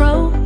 grow